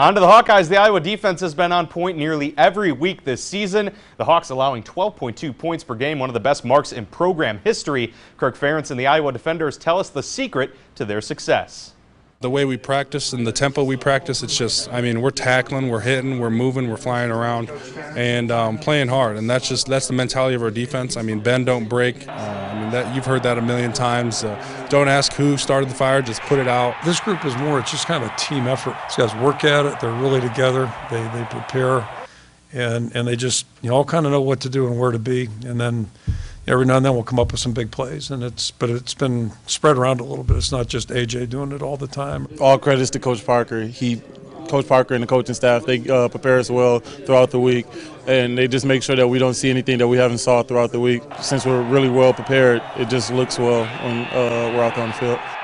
On to the Hawkeyes. The Iowa defense has been on point nearly every week this season. The Hawks allowing 12.2 points per game, one of the best marks in program history. Kirk Ferentz and the Iowa defenders tell us the secret to their success the way we practice and the tempo we practice, it's just, I mean, we're tackling, we're hitting, we're moving, we're flying around, and um, playing hard. And that's just that's the mentality of our defense. I mean, bend, don't break. Uh, I mean, that you've heard that a million times. Uh, don't ask who started the fire, just put it out. This group is more. It's just kind of a team effort. These guys work at it. They're really together. They they prepare, and and they just you know all kind of know what to do and where to be, and then every now and then we'll come up with some big plays, and it's but it's been spread around a little bit. It's not just AJ doing it all the time. All credits to Coach Parker. He, Coach Parker and the coaching staff, they uh, prepare us well throughout the week, and they just make sure that we don't see anything that we haven't saw throughout the week. Since we're really well prepared, it just looks well when uh, we're out there on the field.